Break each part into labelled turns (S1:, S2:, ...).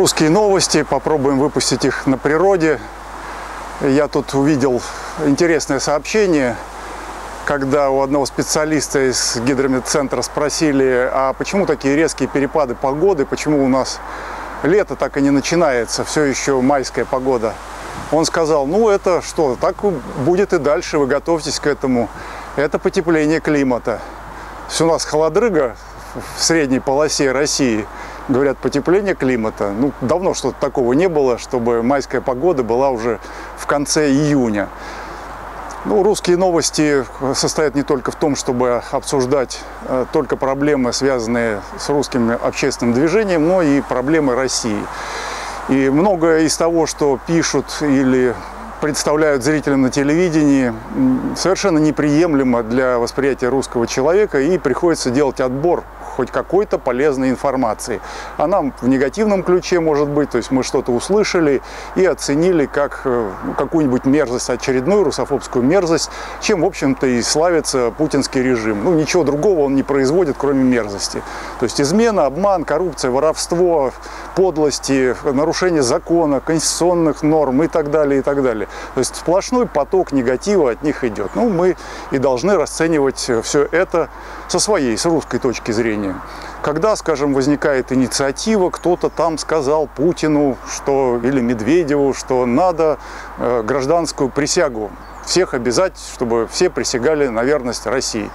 S1: русские новости, попробуем выпустить их на природе. Я тут увидел интересное сообщение, когда у одного специалиста из гидрометцентра спросили, а почему такие резкие перепады погоды, почему у нас лето так и не начинается, все еще майская погода. Он сказал, ну это что, так будет и дальше, вы готовьтесь к этому. Это потепление климата. Есть у нас холодрыга в средней полосе России – говорят, потепление климата. Ну, давно что-то такого не было, чтобы майская погода была уже в конце июня. Ну, русские новости состоят не только в том, чтобы обсуждать э, только проблемы, связанные с русским общественным движением, но и проблемы России. И многое из того, что пишут или представляют зрителям на телевидении, совершенно неприемлемо для восприятия русского человека, и приходится делать отбор хоть какой-то полезной информации. Она в негативном ключе может быть, то есть мы что-то услышали и оценили как э, какую-нибудь мерзость, очередную русофобскую мерзость, чем, в общем-то, и славится путинский режим. Ну, ничего другого он не производит, кроме мерзости. То есть измена, обман, коррупция, воровство, подлости, нарушение закона, конституционных норм и так далее, и так далее. То есть сплошной поток негатива от них идет. Ну, мы и должны расценивать все это со своей, с русской точки зрения. Когда, скажем, возникает инициатива, кто-то там сказал Путину что, или Медведеву, что надо э, гражданскую присягу всех обязать, чтобы все присягали на верность России.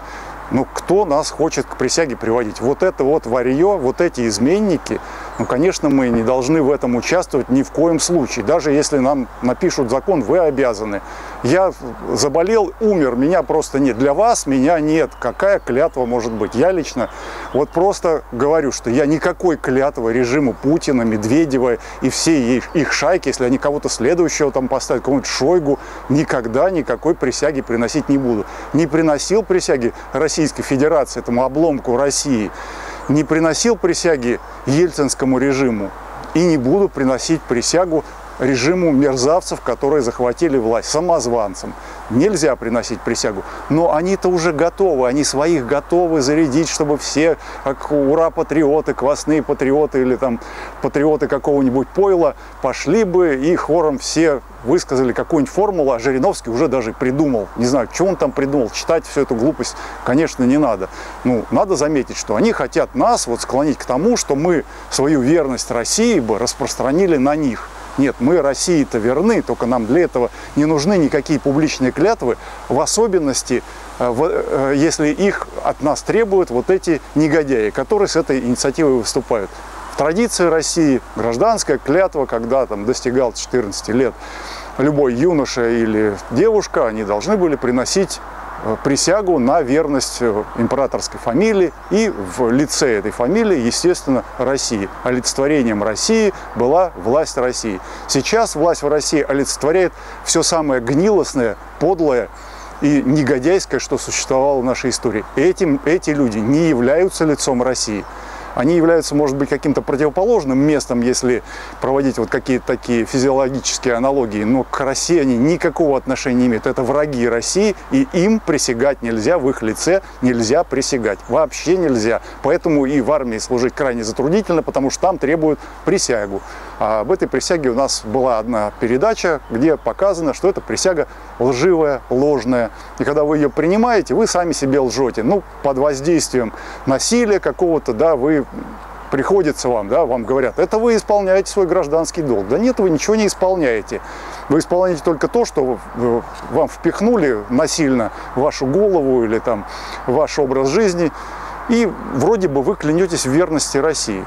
S1: Ну, кто нас хочет к присяге приводить? Вот это вот варье, вот эти изменники – ну, конечно, мы не должны в этом участвовать ни в коем случае. Даже если нам напишут закон, вы обязаны. Я заболел, умер, меня просто нет. Для вас меня нет. Какая клятва может быть? Я лично вот просто говорю, что я никакой клятвы режиму Путина, Медведева и всей их, шайки, если они кого-то следующего там поставят, кого-нибудь Шойгу, никогда никакой присяги приносить не буду. Не приносил присяги Российской Федерации, этому обломку России не приносил присяги ельцинскому режиму и не буду приносить присягу режиму мерзавцев, которые захватили власть, самозванцам. Нельзя приносить присягу. Но они-то уже готовы, они своих готовы зарядить, чтобы все, как ура-патриоты, квасные патриоты или там патриоты какого-нибудь пойла, пошли бы и хором все высказали какую-нибудь формулу, а Жириновский уже даже придумал. Не знаю, что он там придумал, читать всю эту глупость, конечно, не надо. Ну, надо заметить, что они хотят нас вот склонить к тому, что мы свою верность России бы распространили на них. Нет, мы России-то верны, только нам для этого не нужны никакие публичные клятвы, в особенности, э, э, если их от нас требуют вот эти негодяи, которые с этой инициативой выступают. В традиции России гражданская клятва, когда там достигал 14 лет любой юноша или девушка, они должны были приносить присягу на верность э, императорской фамилии и в лице этой фамилии, естественно, России. Олицетворением России была власть России. Сейчас власть в России олицетворяет все самое гнилостное, подлое и негодяйское, что существовало в нашей истории. Этим, эти люди не являются лицом России они являются, может быть, каким-то противоположным местом, если проводить вот какие-то такие физиологические аналогии, но к России они никакого отношения не имеют. Это враги России, и им присягать нельзя, в их лице нельзя присягать. Вообще нельзя. Поэтому и в армии служить крайне затруднительно, потому что там требуют присягу. А этой присяге у нас была одна передача, где показано, что эта присяга лживая, ложная. И когда вы ее принимаете, вы сами себе лжете. Ну, под воздействием насилия какого-то, да, вы приходится вам, да, вам говорят, это вы исполняете свой гражданский долг. Да нет, вы ничего не исполняете. Вы исполняете только то, что вам впихнули насильно вашу голову или там ваш образ жизни, и вроде бы вы клянетесь в верности России.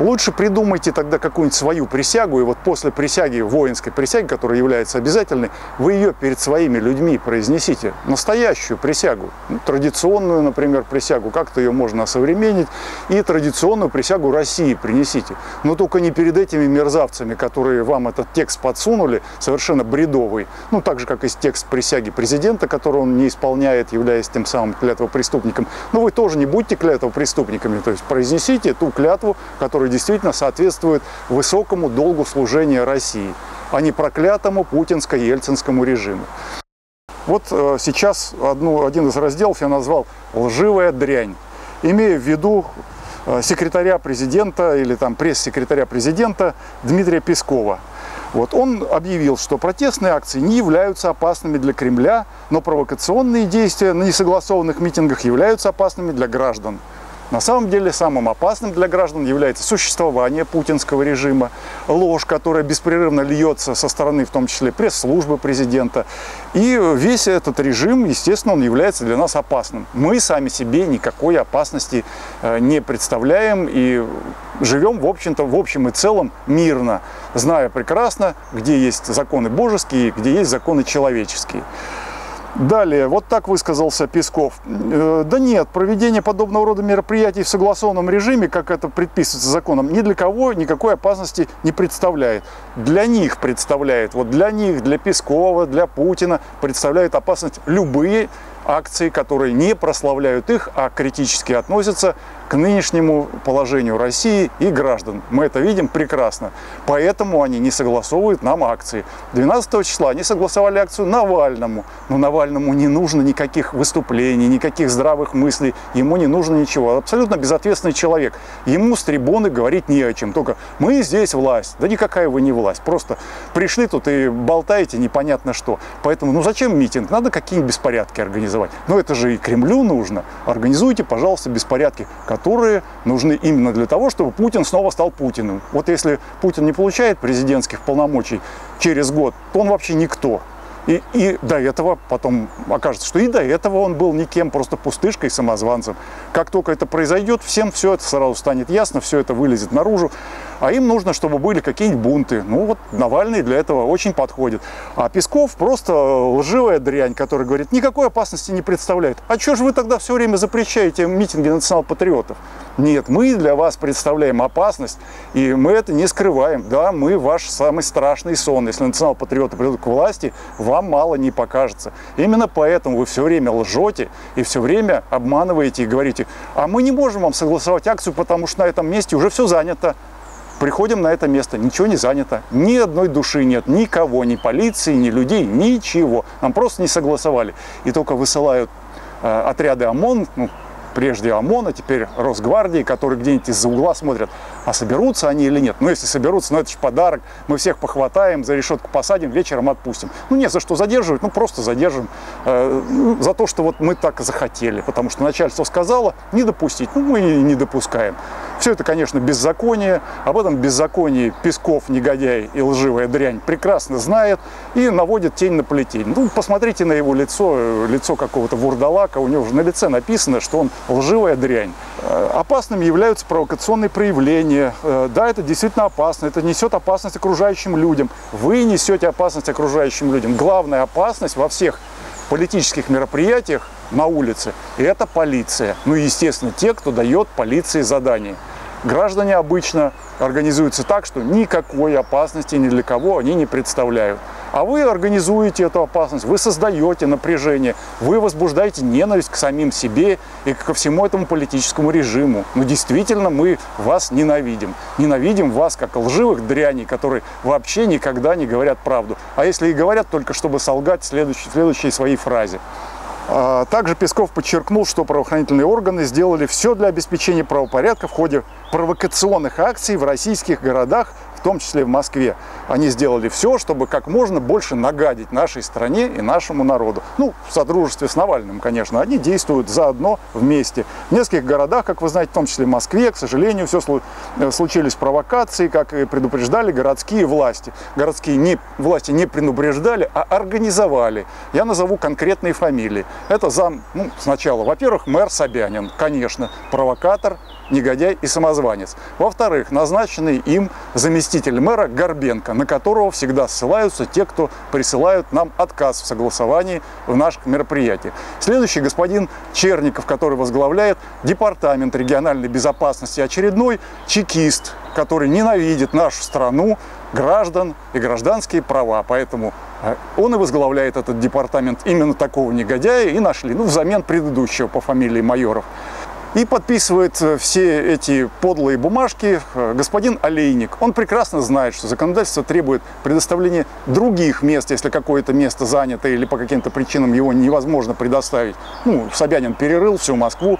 S1: Лучше придумайте тогда какую-нибудь свою присягу, и вот после присяги, воинской присяги, которая является обязательной, вы ее перед своими людьми произнесите. Настоящую присягу. Ну, традиционную, например, присягу, как-то ее можно осовременить, и традиционную присягу России принесите. Но только не перед этими мерзавцами, которые вам этот текст подсунули, совершенно бредовый. Ну, так же, как и текст присяги президента, который он не исполняет, являясь тем самым клятвопреступником. Но вы тоже не будьте клятвопреступниками, то есть произнесите ту клятву, которую который действительно соответствует высокому долгу служения России, а не проклятому путинско-ельцинскому режиму. Вот э, сейчас одну, один из разделов я назвал «Лживая дрянь», имея в виду э, секретаря президента или там пресс-секретаря президента Дмитрия Пескова. Вот он объявил, что протестные акции не являются опасными для Кремля, но провокационные действия на несогласованных митингах являются опасными для граждан. На самом деле самым опасным для граждан является существование путинского режима, ложь, которая беспрерывно льется со стороны, в том числе, пресс-службы президента. И весь этот режим, естественно, он является для нас опасным. Мы сами себе никакой опасности э, не представляем и живем, в общем-то, в общем и целом мирно, зная прекрасно, где есть законы божеские, где есть законы человеческие. Далее, вот так высказался Песков. Э, да нет, проведение подобного рода мероприятий в согласованном режиме, как это предписывается законом, ни для кого никакой опасности не представляет. Для них представляет, вот для них, для Пескова, для Путина представляет опасность любые акции, которые не прославляют их, а критически относятся к нынешнему положению России и граждан. Мы это видим прекрасно. Поэтому они не согласовывают нам акции. 12 числа они согласовали акцию Навальному. Но Навальному не нужно никаких выступлений, никаких здравых мыслей. Ему не нужно ничего. Абсолютно безответственный человек. Ему с трибуны говорить не о чем. Только мы здесь власть. Да никакая вы не власть. Просто пришли тут и болтаете непонятно что. Поэтому, ну зачем митинг? Надо какие-нибудь беспорядки организовать. Но это же и Кремлю нужно. Организуйте, пожалуйста, беспорядки, которые нужны именно для того, чтобы Путин снова стал Путиным. Вот если Путин не получает президентских полномочий через год, то он вообще никто. И, и до этого потом окажется, что и до этого он был никем, просто пустышкой, самозванцем. Как только это произойдет, всем все это сразу станет ясно, все это вылезет наружу. А им нужно, чтобы были какие-нибудь бунты. Ну вот Навальный для этого очень подходит. А Песков просто лживая дрянь, которая говорит, никакой опасности не представляет. А что же вы тогда все время запрещаете митинги национал-патриотов? Нет, мы для вас представляем опасность, и мы это не скрываем. Да, мы ваш самый страшный сон. Если национал-патриоты придут к власти, вам мало не покажется. Именно поэтому вы все время лжете и все время обманываете и говорите, а мы не можем вам согласовать акцию, потому что на этом месте уже все занято. Приходим на это место, ничего не занято, ни одной души нет, никого, ни полиции, ни людей, ничего. Нам просто не согласовали. И только высылают э, отряды ОМОН, ну, прежде ОМОНа, теперь Росгвардии, которые где-нибудь из-за угла смотрят, а соберутся они или нет. Ну, если соберутся, ну это же подарок, мы всех похватаем, за решетку посадим, вечером отпустим. Ну, нет за что задерживать, ну просто задержим э, за то, что вот мы так захотели, потому что начальство сказало не допустить, ну мы не допускаем. Все это, конечно, беззаконие. Об этом беззаконии Песков, негодяй и лживая дрянь прекрасно знает и наводит тень на плетень. Ну, посмотрите на его лицо, лицо какого-то вурдалака. У него уже на лице написано, что он лживая дрянь. Э, опасными являются провокационные проявления. Э, да, это действительно опасно. Это несет опасность окружающим людям. Вы несете опасность окружающим людям. Главная опасность во всех политических мероприятиях на улице – это полиция. Ну и, естественно, те, кто дает полиции задания. Граждане обычно организуются так, что никакой опасности ни для кого они не представляют. А вы организуете эту опасность, вы создаете напряжение, вы возбуждаете ненависть к самим себе и ко всему этому политическому режиму. Ну, действительно, мы вас ненавидим. Ненавидим вас, как лживых дряней, которые вообще никогда не говорят правду. А если и говорят, только чтобы солгать в следующей, в следующей своей фразе. А, также Песков подчеркнул, что правоохранительные органы сделали все для обеспечения правопорядка в ходе провокационных акций в российских городах в том числе в Москве. Они сделали все, чтобы как можно больше нагадить нашей стране и нашему народу. Ну, в содружестве с Навальным, конечно. Они действуют заодно вместе. В нескольких городах, как вы знаете, в том числе в Москве, к сожалению, все э, случились провокации, как и предупреждали городские власти. Городские не, власти не предупреждали, а организовали. Я назову конкретные фамилии. Это зам, ну, сначала, во-первых, мэр Собянин, конечно, провокатор, негодяй и самозванец. Во-вторых, назначенный им заместитель мэра Горбенко, на которого всегда ссылаются те, кто присылают нам отказ в согласовании в наших мероприятиях. Следующий господин Черников, который возглавляет Департамент региональной безопасности, очередной чекист, который ненавидит нашу страну, граждан и гражданские права. Поэтому э, он и возглавляет этот департамент именно такого негодяя и нашли, ну, взамен предыдущего по фамилии Майоров. И подписывает э, все эти подлые бумажки э, господин Олейник. Он прекрасно знает, что законодательство требует предоставления других мест, если какое-то место занято или по каким-то причинам его невозможно предоставить. Ну, Собянин перерыл всю Москву,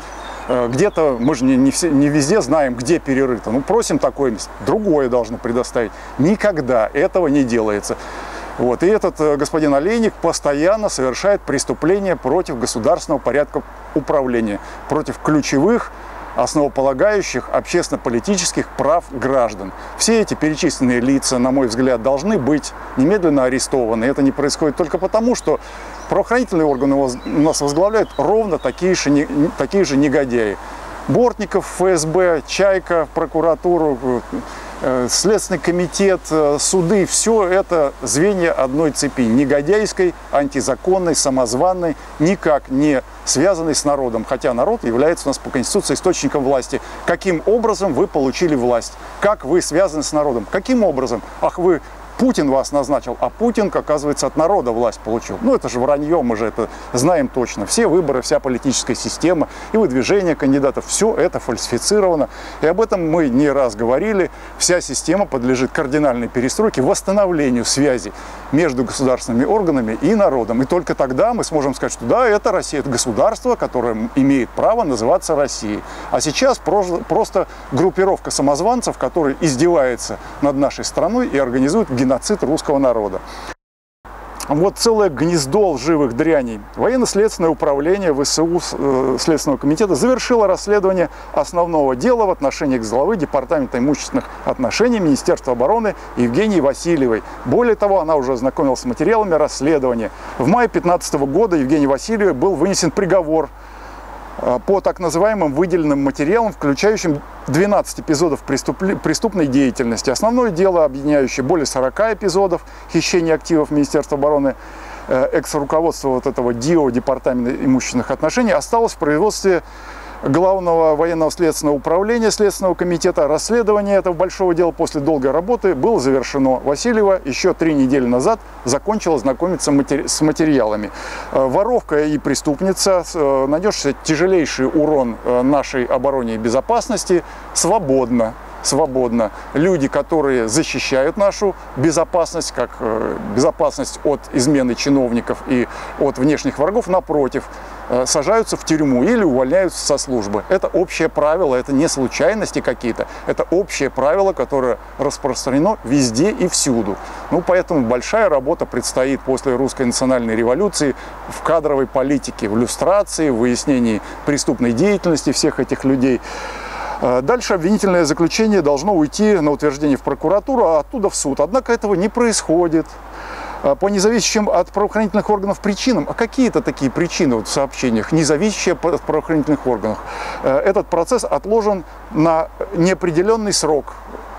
S1: Э, где-то, мы же не, не, все, не везде знаем, где перерыто. Ну, просим такое место. Другое должны предоставить. Никогда этого не делается. Вот. И этот э, господин Олейник постоянно совершает преступления против государственного порядка управления, против ключевых основополагающих общественно-политических прав граждан. Все эти перечисленные лица, на мой взгляд, должны быть немедленно арестованы. Это не происходит только потому, что правоохранительные органы у нас возглавляют ровно такие же, такие же негодяи. Бортников, ФСБ, Чайка, прокуратуру, Э, Следственный комитет, э, суды, все это звенья одной цепи, негодяйской, антизаконной, самозванной, никак не связанной с народом, хотя народ является у нас по Конституции источником власти. Каким образом вы получили власть? Как вы связаны с народом? Каким образом? Ах, вы Путин вас назначил, а Путин, оказывается, от народа власть получил. Ну, это же вранье, мы же это знаем точно. Все выборы, вся политическая система и выдвижение кандидатов, все это фальсифицировано. И об этом мы не раз говорили. Вся система подлежит кардинальной перестройке, восстановлению связи между государственными органами и народом. И только тогда мы сможем сказать, что да, это Россия, это государство, которое имеет право называться Россией. А сейчас просто группировка самозванцев, которая издевается над нашей страной и организует геноцид геноцид русского народа. Вот целое гнездо лживых дряней. Военно-следственное управление ВСУ э, Следственного комитета завершило расследование основного дела в отношении к главы Департамента имущественных отношений Министерства обороны Евгении Васильевой. Более того, она уже ознакомилась с материалами расследования. В мае 2015 года Евгении Васильевой был вынесен приговор по так называемым выделенным материалам, включающим 12 эпизодов преступной деятельности. Основное дело, объединяющее более 40 эпизодов хищения активов Министерства обороны, э, экс-руководства вот этого ДИО, Департамента имущественных отношений, осталось в производстве Главного военного следственного управления Следственного комитета. Расследование этого большого дела после долгой работы было завершено. Васильева еще три недели назад закончила знакомиться с материалами. Э, воровка и преступница, э, нанесшая тяжелейший урон э, нашей обороне и безопасности, свободно свободно. Люди, которые защищают нашу безопасность, как безопасность от измены чиновников и от внешних врагов, напротив, сажаются в тюрьму или увольняются со службы. Это общее правило, это не случайности какие-то, это общее правило, которое распространено везде и всюду. Ну, поэтому большая работа предстоит после русской национальной революции в кадровой политике, в иллюстрации, в выяснении преступной деятельности всех этих людей. Э, дальше обвинительное заключение должно уйти на утверждение в прокуратуру, а оттуда в суд. Однако этого не происходит. А, по независящим от правоохранительных органов причинам. А какие это такие причины вот в сообщениях, независящие от правоохранительных органов? Э, этот процесс отложен на неопределенный срок,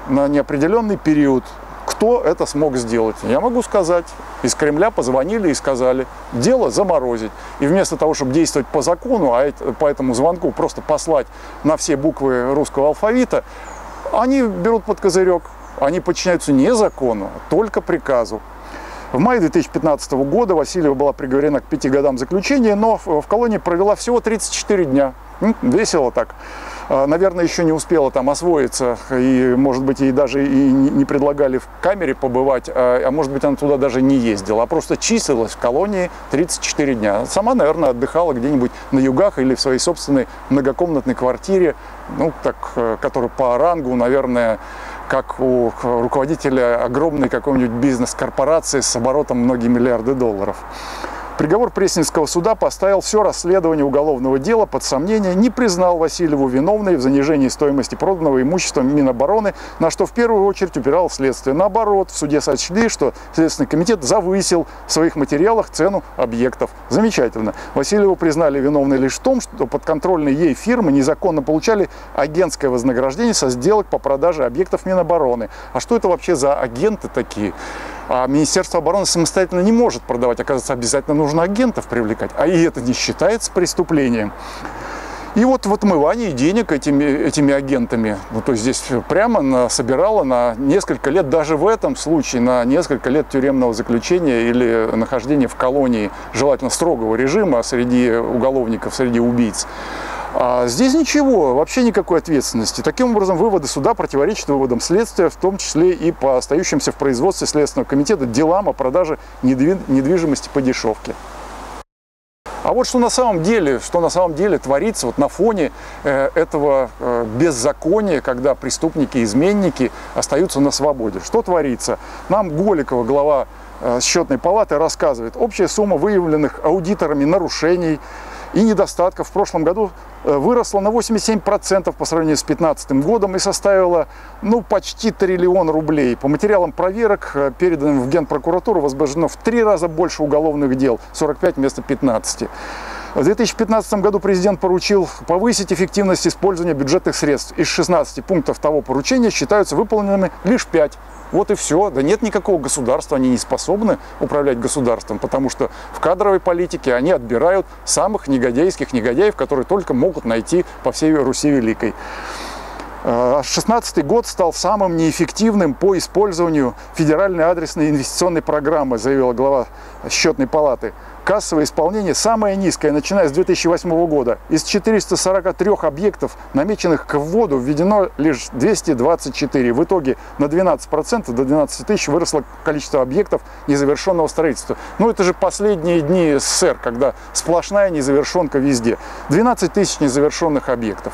S1: на неопределенный период. Кто это смог сделать? Я могу сказать. Из Кремля позвонили и сказали, дело заморозить. И вместо того, чтобы действовать по закону, а по этому звонку просто послать на все буквы русского алфавита, они берут под козырек. Они подчиняются не закону, а только приказу. В мае 2015 года Васильева была приговорена к пяти годам заключения, но в колонии провела всего 34 дня. Весело так. А, наверное, еще не успела там освоиться, и, может быть, ей даже и не предлагали в камере побывать, а, а может быть, она туда даже не ездила, а просто числилась в колонии 34 дня. Сама, наверное, отдыхала где-нибудь на югах или в своей собственной многокомнатной квартире, ну, так, э, которая по рангу, наверное, как у руководителя огромной какой-нибудь бизнес-корпорации с оборотом многие миллиарды долларов. Приговор Пресненского суда поставил все расследование уголовного дела под сомнение, не признал Васильеву виновной в занижении стоимости проданного имущества Минобороны, на что в первую очередь упирал следствие. Наоборот, в суде сочли, что Следственный комитет завысил в своих материалах цену объектов. Замечательно. Васильеву признали виновной лишь в том, что подконтрольные ей фирмы незаконно получали агентское вознаграждение со сделок по продаже объектов Минобороны. А что это вообще за агенты такие? А Министерство обороны самостоятельно не может продавать. Оказывается, обязательно нужно агентов привлекать. А и это не считается преступлением. И вот в отмывании денег этими, этими агентами, ну, то есть здесь прямо на, собирала на несколько лет, даже в этом случае, на несколько лет тюремного заключения или нахождения в колонии, желательно строгого режима среди уголовников, среди убийц. А здесь ничего, вообще никакой ответственности. Таким образом, выводы суда противоречат выводам следствия, в том числе и по остающимся в производстве Следственного комитета делам о продаже недвижимости по дешевке. А вот что на самом деле, что на самом деле творится вот на фоне э, этого э, беззакония, когда преступники, изменники остаются на свободе. Что творится? Нам Голикова, глава э, счетной палаты, рассказывает. Общая сумма выявленных аудиторами нарушений и недостатков в прошлом году выросла на 87% по сравнению с 2015 годом и составила ну, почти триллион рублей. По материалам проверок, э, переданным в Генпрокуратуру, возбуждено в три раза больше уголовных дел, 45 вместо 15. В 2015 году президент поручил повысить эффективность использования бюджетных средств. Из 16 пунктов того поручения считаются выполненными лишь 5. Вот и все. Да нет никакого государства, они не способны управлять государством, потому что в кадровой политике они отбирают самых негодяйских негодяев, которые только могут найти по всей Руси Великой. 2016 э, год стал самым неэффективным по использованию федеральной адресной инвестиционной программы, заявила глава счетной палаты. Кассовое исполнение самое низкое, начиная с 2008 года. Из 443 объектов, намеченных к вводу, введено лишь 224. В итоге на 12% до 12 тысяч выросло количество объектов незавершенного строительства. Ну, это же последние дни СССР, когда сплошная незавершенка везде. 12 тысяч незавершенных объектов.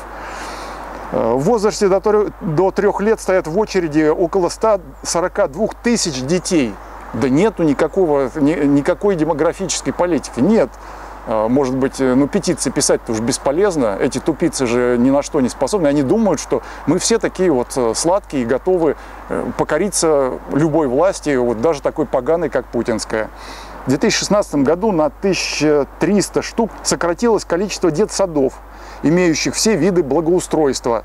S1: Э, в возрасте до трех лет стоят в очереди около 142 тысяч детей. Да нету никакого, никакой демографической политики. Нет. Э, может быть, э, ну, петиции писать тоже бесполезно. Эти тупицы же ни на что не способны. Они думают, что мы все такие вот сладкие и готовы покориться любой власти, вот даже такой поганой, как путинская. В 2016 году на 1300 штук сократилось количество детсадов имеющих все виды благоустройства,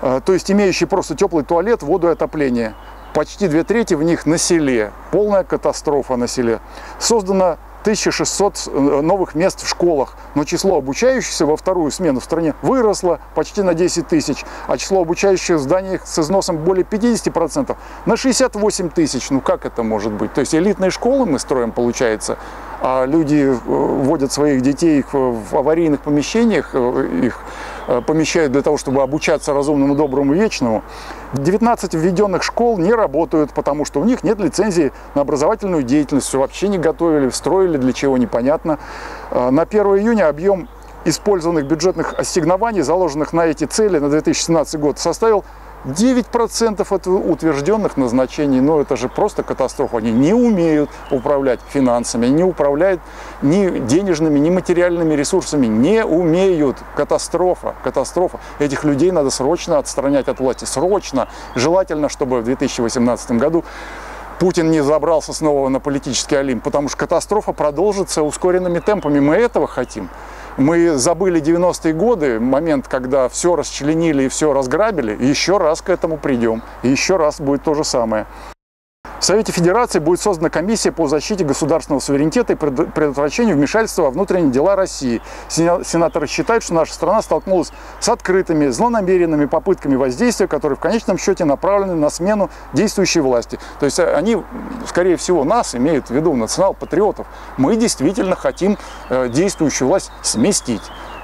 S1: э, то есть имеющие просто теплый туалет, воду и отопление. Почти две трети в них на селе. Полная катастрофа на селе. Создано 1600 э, новых мест в школах, но число обучающихся во вторую смену в стране выросло почти на 10 тысяч, а число обучающих в зданиях с износом более 50% на 68 тысяч. Ну как это может быть? То есть элитные школы мы строим, получается, а люди э, вводят своих детей в аварийных помещениях, э, их помещают для того, чтобы обучаться разумному, доброму, вечному. 19 введенных школ не работают, потому что у них нет лицензии на образовательную деятельность, вообще не готовили, строили, для чего непонятно. Э, на 1 июня объем использованных бюджетных ассигнований, заложенных на эти цели на 2017 год, составил 9% от утвержденных назначений, ну это же просто катастрофа. Они не умеют управлять финансами, не управляют ни денежными, ни материальными ресурсами, не умеют. Катастрофа, катастрофа. Этих людей надо срочно отстранять от власти, срочно. Желательно, чтобы в 2018 году Путин не забрался снова на политический олимп, потому что катастрофа продолжится ускоренными темпами. Мы этого хотим. Мы забыли 90-е годы, момент, когда все расчленили и все разграбили, еще раз к этому придем, еще раз будет то же самое. В Совете Федерации будет создана комиссия по защите государственного суверенитета и предотвращению вмешательства во внутренние дела России. Сенаторы считают, что наша страна столкнулась с открытыми, злонамеренными попытками воздействия, которые в конечном счете направлены на смену действующей власти. То есть э, они, скорее всего, нас имеют в виду, национал-патриотов. Мы действительно хотим э, действующую власть сместить.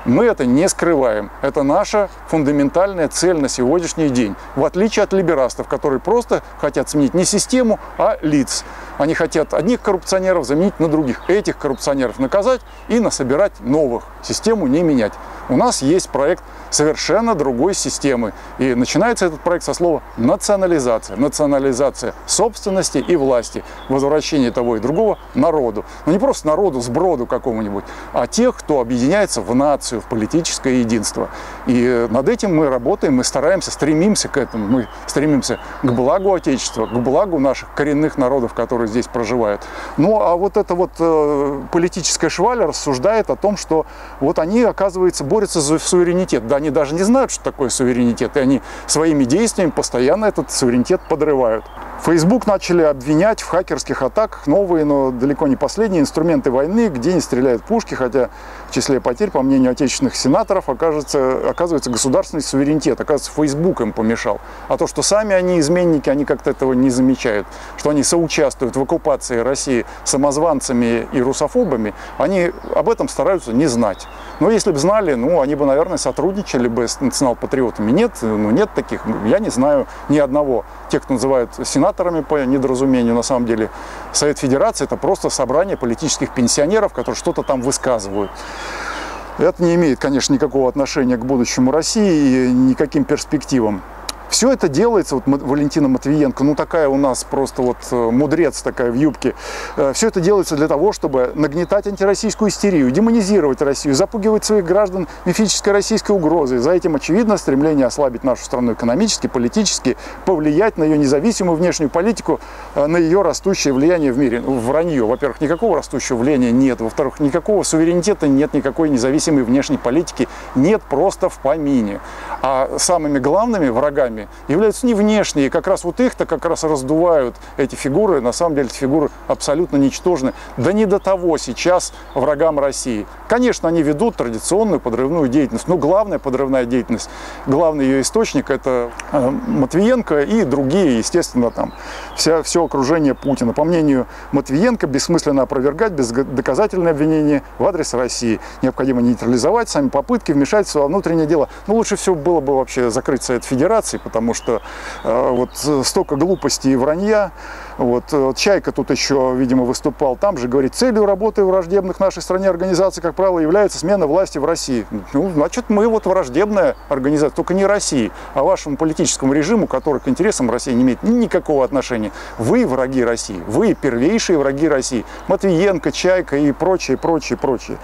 S1: Мы это не скрываем. Это наша фундаментальная цель на сегодняшний день. В отличие от либерастов, которые просто хотят сменить не систему, а лиц. Они хотят одних коррупционеров заменить на других. Этих коррупционеров наказать и насобирать новых. Систему не менять. У нас есть проект совершенно другой системы. И начинается этот проект со слова национализация. Национализация собственности и власти. Возвращение того и другого народу. Но не просто народу, сброду какому-нибудь, а тех, кто объединяется в нацию, в политическое единство. И над этим мы работаем, мы стараемся, стремимся к этому. Мы стремимся к благу Отечества, к благу наших коренных народов, которые здесь проживают. Ну, а вот эта вот э, политическая шваль рассуждает о том, что вот они, оказывается, борются за суверенитет. Да, они даже не знают, что такое суверенитет, и они своими действиями постоянно этот суверенитет подрывают. Facebook начали обвинять в хакерских атаках новые, но далеко не последние инструменты войны, где не стреляют пушки, хотя в числе потерь, по мнению отечественных сенаторов, окажется, оказывается государственный суверенитет. Оказывается, Facebook им помешал. А то, что сами они изменники, они как-то этого не замечают. Что они соучаствуют в оккупации России самозванцами и русофобами, они об этом стараются не знать. Но если бы знали, ну, ну, они бы, наверное, сотрудничали бы с национал-патриотами. Нет, ну, нет таких, я не знаю ни одного. Тех, кто называют сенаторами по недоразумению, на самом деле, Совет Федерации – это просто собрание политических пенсионеров, которые что-то там высказывают. Это не имеет, конечно, никакого отношения к будущему России и никаким перспективам. Все это делается, вот Валентина Матвиенко, ну такая у нас просто вот э, мудрец такая в юбке, э, все это делается для того, чтобы нагнетать антироссийскую истерию, демонизировать Россию, запугивать своих граждан мифической российской угрозой. За этим очевидно стремление ослабить нашу страну экономически, политически, повлиять на ее независимую внешнюю политику, э, на ее растущее влияние в мире. Ну, вранье. Во-первых, никакого растущего влияния нет. Во-вторых, никакого суверенитета нет, никакой независимой внешней политики нет просто в помине. А самыми главными врагами фигурами являются не внешние. Как раз вот их-то как раз раздувают эти фигуры. На самом деле эти фигуры абсолютно ничтожны. Да не до того сейчас врагам России. Конечно, они ведут традиционную подрывную деятельность. Но главная подрывная деятельность, главный ее источник – это э, Матвиенко и другие, естественно, там вся, все окружение Путина. По мнению Матвиенко, бессмысленно опровергать бездоказательные обвинения в адрес России. Необходимо нейтрализовать сами попытки вмешательства во внутреннее дело. Ну, лучше всего было бы вообще закрыть Совет Федерации, потому что э, вот столько глупости и вранья. Вот, э, Чайка тут еще, видимо, выступал. Там же говорит, целью работы враждебных нашей стране организаций, как правило, является смена власти в России. Ну, значит, мы вот враждебная организация, только не России, а вашему политическому режиму, который к интересам России не имеет никакого отношения. Вы враги России, вы первейшие враги России. Матвиенко, Чайка и прочее, прочее, прочее.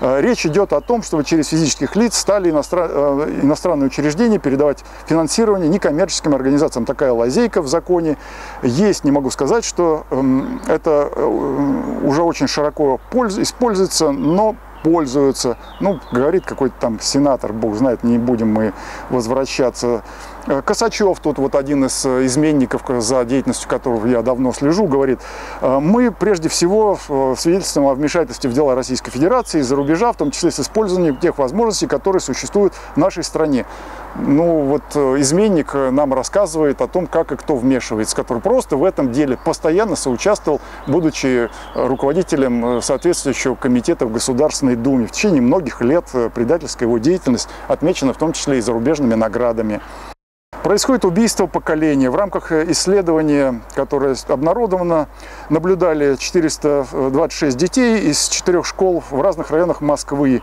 S1: Э, речь идет о том, чтобы через физических лиц стали э, иностранные учреждения передавать финансирование некоммерческим организациям. Такая лазейка в законе есть. Не могу сказать, что эм, это э, уже очень широко используется, но пользуются. Ну, говорит какой-то там сенатор, бог знает, не будем мы возвращаться Косачев, тут вот один из э, изменников, за деятельностью которого я давно слежу, говорит, «Э, мы прежде всего свидетельствуем о вмешательстве в дела Российской Федерации из-за рубежа, в том числе с использованием тех возможностей, которые существуют в нашей стране. Ну вот изменник нам рассказывает о том, как и кто вмешивается, который просто в этом деле постоянно соучаствовал, будучи руководителем соответствующего комитета в Государственной Думе. В течение многих лет предательская его деятельность отмечена в том числе и зарубежными наградами. Происходит убийство поколения. В рамках э, исследования, которое обнародовано, наблюдали 426 детей из четырех школ в разных районах Москвы.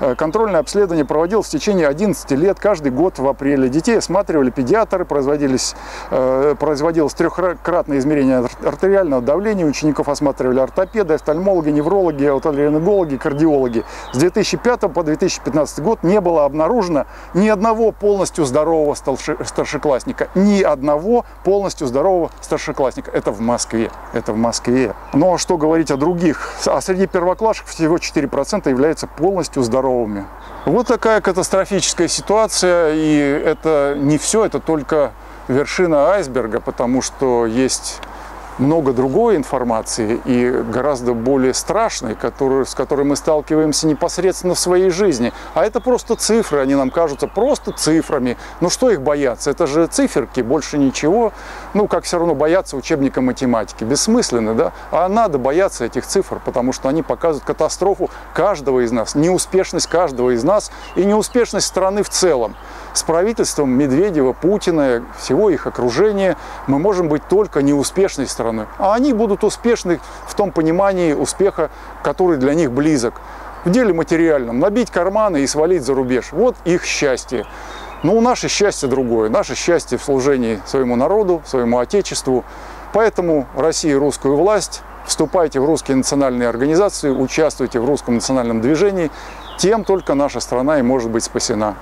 S1: Э, контрольное обследование проводилось в течение 11 лет, каждый год в апреле. Детей осматривали педиатры, производились, э, производилось трехкратное измерение артериального давления, учеников осматривали ортопеды, офтальмологи, неврологи, аутоларингологи, кардиологи. С 2005 по 2015 год не было обнаружено ни одного полностью здорового старшеклассника. Ни одного полностью здорового старшеклассника. Это в Москве. Это в Москве. Но что говорить о других? А среди первоклашек всего 4% являются полностью здоровыми. Вот такая катастрофическая ситуация. И это не все, это только вершина айсберга, потому что есть много другой информации и гораздо более страшной, которую, с которой мы сталкиваемся непосредственно в своей жизни. А это просто цифры, они нам кажутся просто цифрами. Ну что их бояться? Это же циферки, больше ничего. Ну как все равно бояться учебника математики? Бессмысленно, да? А надо бояться этих цифр, потому что они показывают катастрофу каждого из нас, неуспешность каждого из нас и неуспешность страны в целом с правительством Медведева, Путина, всего их окружения мы можем быть только неуспешной страной. А они будут успешны в том понимании успеха, который для них близок. В деле материальном. Набить карманы и свалить за рубеж. Вот их счастье. Но наше счастье другое. Наше счастье в служении своему народу, своему отечеству. Поэтому Россия и русскую власть вступайте в русские национальные организации, участвуйте в русском национальном движении, тем только наша страна и может быть спасена.